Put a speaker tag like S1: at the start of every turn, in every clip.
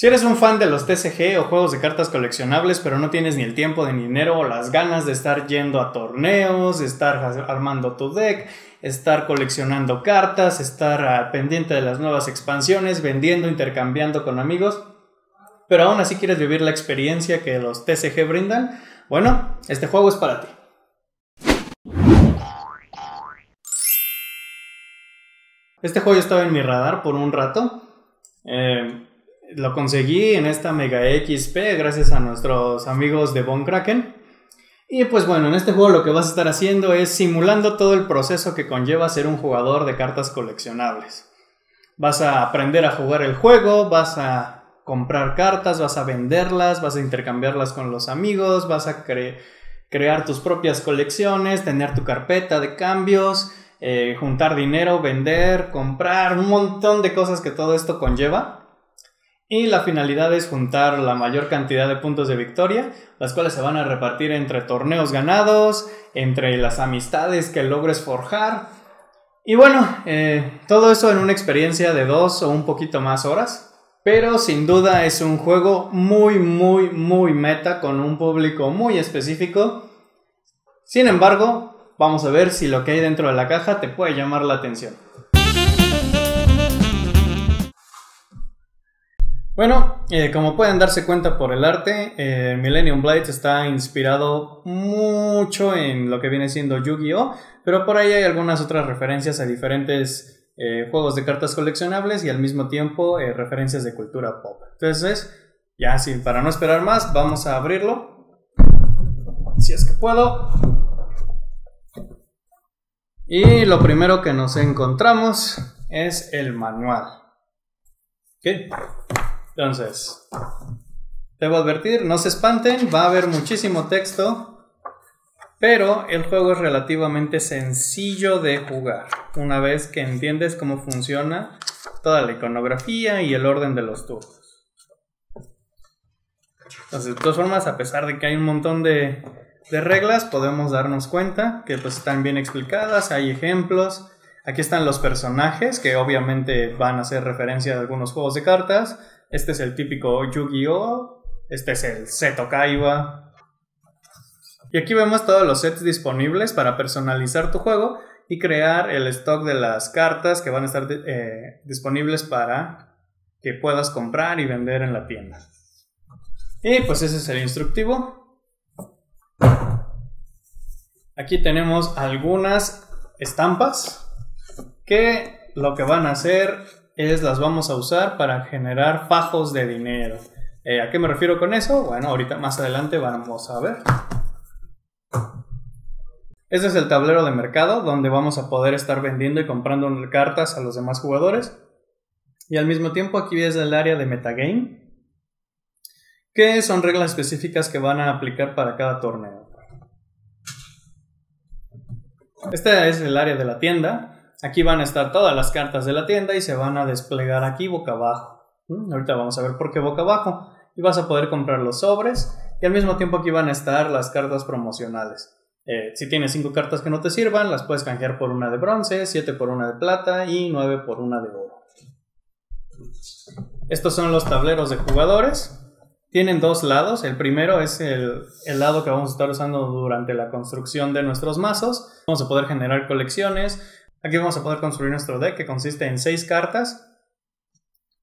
S1: Si eres un fan de los TCG o juegos de cartas coleccionables, pero no tienes ni el tiempo ni dinero o las ganas de estar yendo a torneos, de estar armando tu deck, estar coleccionando cartas, estar ah, pendiente de las nuevas expansiones, vendiendo, intercambiando con amigos, pero aún así quieres vivir la experiencia que los TCG brindan, bueno, este juego es para ti. Este juego estaba en mi radar por un rato. Eh, lo conseguí en esta Mega XP gracias a nuestros amigos de Von Kraken. Y pues bueno, en este juego lo que vas a estar haciendo es simulando todo el proceso que conlleva ser un jugador de cartas coleccionables. Vas a aprender a jugar el juego, vas a comprar cartas, vas a venderlas, vas a intercambiarlas con los amigos, vas a crear tus propias colecciones, tener tu carpeta de cambios, eh, juntar dinero, vender, comprar, un montón de cosas que todo esto conlleva. Y la finalidad es juntar la mayor cantidad de puntos de victoria, las cuales se van a repartir entre torneos ganados, entre las amistades que logres forjar. Y bueno, eh, todo eso en una experiencia de dos o un poquito más horas. Pero sin duda es un juego muy, muy, muy meta con un público muy específico. Sin embargo, vamos a ver si lo que hay dentro de la caja te puede llamar la atención. Bueno, eh, como pueden darse cuenta por el arte, eh, Millennium Blades está inspirado mucho en lo que viene siendo Yu-Gi-Oh! Pero por ahí hay algunas otras referencias a diferentes eh, juegos de cartas coleccionables y al mismo tiempo referencias de cultura pop. Entonces, ya sin para no esperar más, vamos a abrirlo. Si es que puedo. Y lo primero que nos encontramos es el manual. ¿Qué? Entonces, debo advertir, no se espanten, va a haber muchísimo texto, pero el juego es relativamente sencillo de jugar. Una vez que entiendes cómo funciona toda la iconografía y el orden de los turnos. Entonces, de todas formas, a pesar de que hay un montón de, reglas, podemos darnos cuenta que pues, están bien explicadas, hay ejemplos. Aquí están los personajes que obviamente van a hacer referencia a algunos juegos de cartas. Este es el típico Yu-Gi-Oh! Este es el Seto Kaiba. Y aquí vemos todos los sets disponibles para personalizar tu juego y crear el stock de las cartas que van a estar eh, disponibles para que puedas comprar y vender en la tienda. Y pues ese es el instructivo. Aquí tenemos algunas estampas que lo que van a hacer es las vamos a usar para generar fajos de dinero. Eh, ¿A qué me refiero con eso? Bueno, ahorita más adelante vamos a ver. Este es el tablero de mercado donde vamos a poder estar vendiendo y comprando cartas a los demás jugadores. Y al mismo tiempo aquí es el área de metagame, que son reglas específicas que van a aplicar para cada torneo. Este es el área de la tienda, Aquí van a estar todas las cartas de la tienda y se van a desplegar aquí boca abajo. Mm, ahorita vamos a ver por qué boca abajo. Y vas a poder comprar los sobres y al mismo tiempo aquí van a estar las cartas promocionales. Eh, si tienes 5 cartas que no te sirvan, las puedes canjear por una de bronce, 7 por una de plata y 9 por una de oro. Estos son los tableros de jugadores. Tienen dos lados. El primero es el, el, lado que vamos a estar usando durante la construcción de nuestros mazos. Vamos a poder generar colecciones, Aquí vamos a poder construir nuestro deck que consiste en 6 cartas,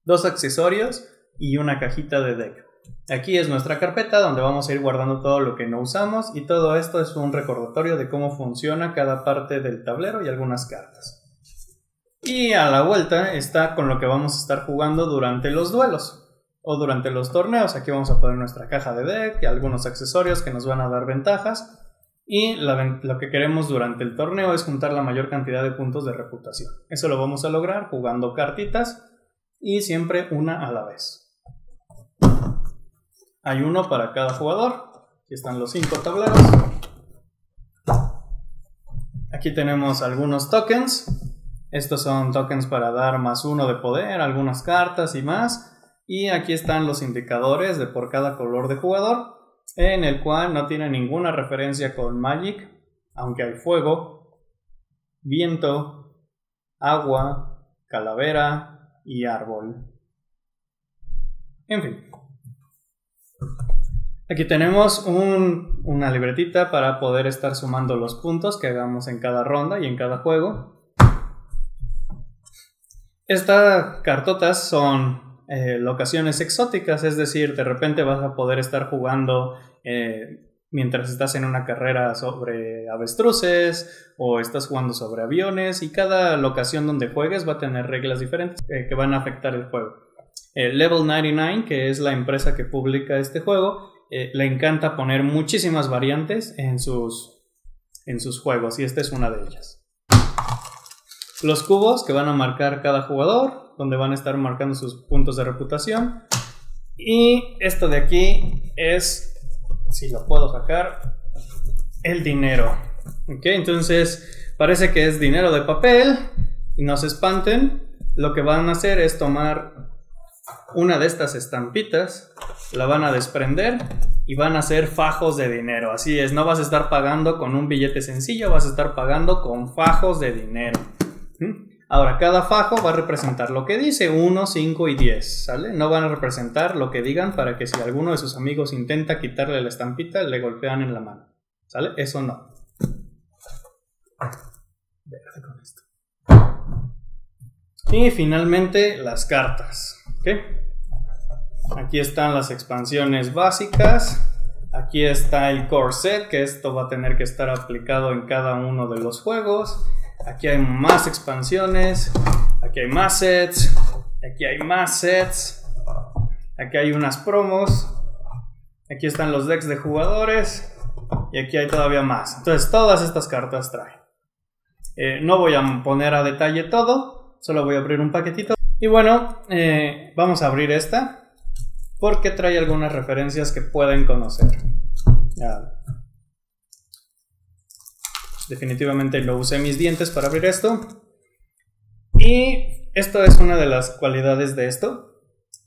S1: dos accesorios y una cajita de deck. Aquí es nuestra carpeta donde vamos a ir guardando todo lo que no usamos y todo esto es un recordatorio de cómo funciona cada parte del tablero y algunas cartas. Y a la vuelta está con lo que vamos a estar jugando durante los duelos o durante los torneos. Aquí vamos a poner nuestra caja de deck y algunos accesorios que nos van a dar ventajas. Y lo que queremos durante el torneo es juntar la mayor cantidad de puntos de reputación. Eso lo vamos a lograr jugando cartitas y siempre una a la vez. Hay uno para cada jugador. Aquí están los cinco tableros. Aquí tenemos algunos tokens. Estos son tokens para dar más uno de poder, algunas cartas y más. Y aquí están los indicadores de por cada color de jugador en el cual no tiene ninguna referencia con Magic, aunque hay fuego, viento, agua, calavera y árbol. En fin. Aquí tenemos una libretita para poder estar sumando los puntos que hagamos en cada ronda y en cada juego. Estas cartotas son eh, locaciones exóticas, es decir, de repente vas a poder estar jugando eh, mientras estás en una carrera sobre avestruces o estás jugando sobre aviones y cada locación donde juegues va a tener reglas diferentes eh, que van a afectar el juego. Level 99, que es la empresa que publica este juego, le encanta poner muchísimas variantes en sus, en sus juegos y esta es una de ellas. Los cubos que van a marcar cada jugador, donde van a estar marcando sus puntos de reputación. Y esto de aquí es, si lo puedo sacar, el dinero. ¿Ok? Entonces parece que es dinero de papel y no se espanten. Lo que van a hacer es tomar una de estas estampitas, la van a desprender y van a ser fajos de dinero. Así es, no vas a estar pagando con un billete sencillo, vas a estar pagando con fajos de dinero. Ahora, cada fajo va a representar lo que dice, 1, 5 y 10, ¿sale? No van a representar lo que digan para que si alguno de sus amigos intenta quitarle la estampita, le golpean en la mano, ¿sale? Eso no. Y finalmente, las cartas. Aquí están las expansiones básicas. Aquí está el core set, que esto va a tener que estar aplicado en cada uno de los juegos. Aquí hay más expansiones. Aquí hay más sets. Aquí hay más sets. Aquí hay unas promos. Aquí están los decks de jugadores. Y aquí hay todavía más. Entonces todas estas cartas traen. Eh, no voy a poner a detalle todo. Solo voy a abrir un paquetito. Y bueno, eh, vamos a abrir esta porque trae algunas referencias que pueden conocer. Definitivamente lo usé mis dientes para abrir esto. Y esto es una de las cualidades de esto.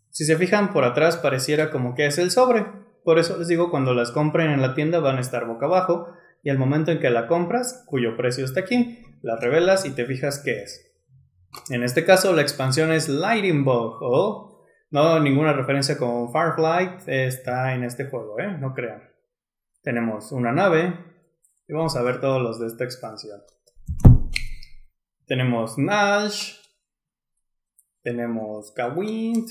S1: Si se fijan por atrás pareciera como que es el sobre. Por eso les digo, cuando las compren en la tienda van a estar boca abajo y al momento en que la compras, cuyo precio está aquí, la revelas y te fijas qué es. En este caso la expansión es Lighting Bug o no ninguna referencia con Firefly está en este juego, ¿eh? no crean. Tenemos una nave y vamos a ver todos los de esta expansión. Tenemos Nash, tenemos Kawind,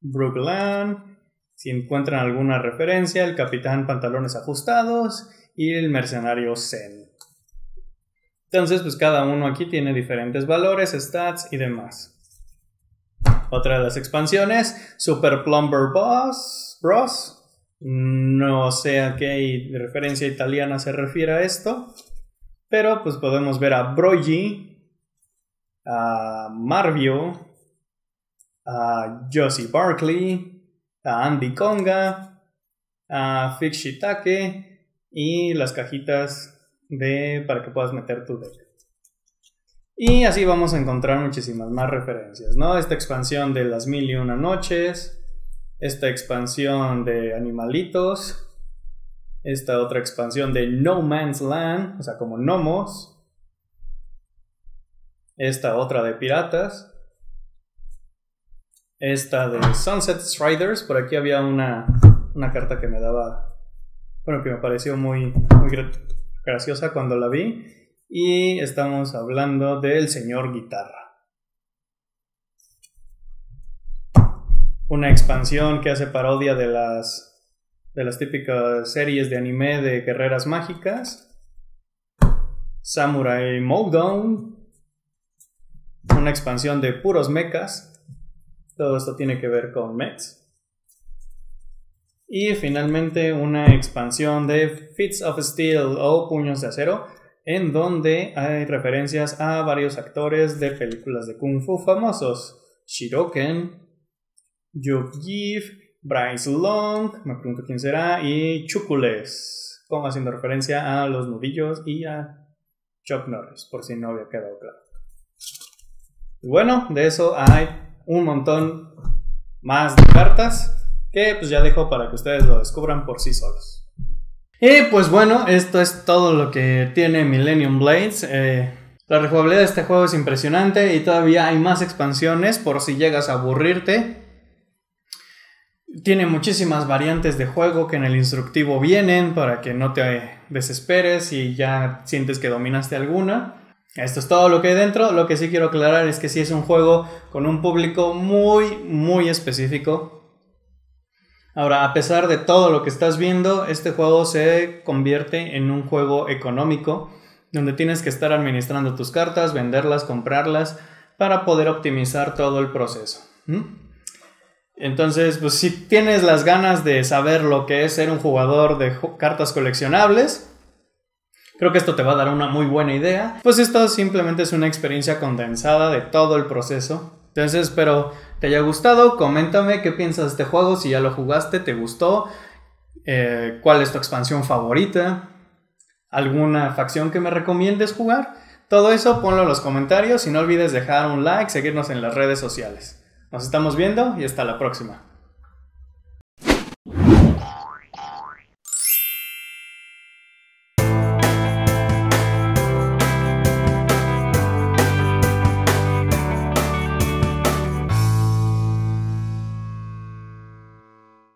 S1: Brookland, si encuentran alguna referencia, el capitán pantalones ajustados y el mercenario Zen. Entonces, pues cada uno aquí tiene diferentes valores, stats y demás. Otra de las expansiones, Super Plumber Boss, Bros. No sé a qué referencia italiana se refiere a esto, pero pues podemos ver a Brogy, a Marvio, a Josie Barkley, a Andy Conga, a Fix y las cajitas de, para que puedas meter tu deck. Y así vamos a encontrar muchísimas más referencias, ¿no? Esta expansión de las mil y una noches, esta expansión de animalitos, esta otra expansión de No Man's Land, o sea, como gnomos, esta otra de piratas, esta de Sunset Striders, por aquí había una, una carta que me daba, bueno, que me pareció muy, muy graciosa cuando la vi. Y estamos hablando del señor guitarra. Una expansión que hace parodia de las, de las típicas series de anime de guerreras mágicas. Samurai Mowdown. Una expansión de puros mechas. Todo esto tiene que ver con mechs. Y finalmente una expansión de Fits of Steel o Puños de Acero, en donde hay referencias a varios actores de películas de Kung Fu famosos. Shiroken, Yu Bryce Long, me pregunto quién será, y Chukules, como haciendo referencia a los nudillos y a Chuck Norris, por si no había quedado claro. Y bueno, de eso hay un montón más de cartas que pues ya dejo para que ustedes lo descubran por sí solos. Y pues bueno, esto es todo lo que tiene Millennium Blades. Eh, la rejugabilidad de este juego es impresionante y todavía hay más expansiones por si llegas a aburrirte. Tiene muchísimas variantes de juego que en el instructivo vienen para que no te desesperes y ya sientes que dominaste alguna. Esto es todo lo que hay dentro. Lo que sí quiero aclarar es que sí es un juego con un público muy, muy específico. Ahora, a pesar de todo lo que estás viendo, este juego se convierte en un juego económico donde tienes que estar administrando tus cartas, venderlas, comprarlas para poder optimizar todo el proceso. Entonces, pues si tienes las ganas de saber lo que es ser un jugador de cartas coleccionables, creo que esto te va a dar una muy buena idea. Pues esto simplemente es una experiencia condensada de todo el proceso. Entonces espero te haya gustado, coméntame qué piensas de este juego, si ya lo jugaste, te gustó, eh, cuál es tu expansión favorita, alguna facción que me recomiendes jugar. Todo eso ponlo en los comentarios y no olvides dejar un like, seguirnos en las redes sociales. Nos estamos viendo y hasta la próxima.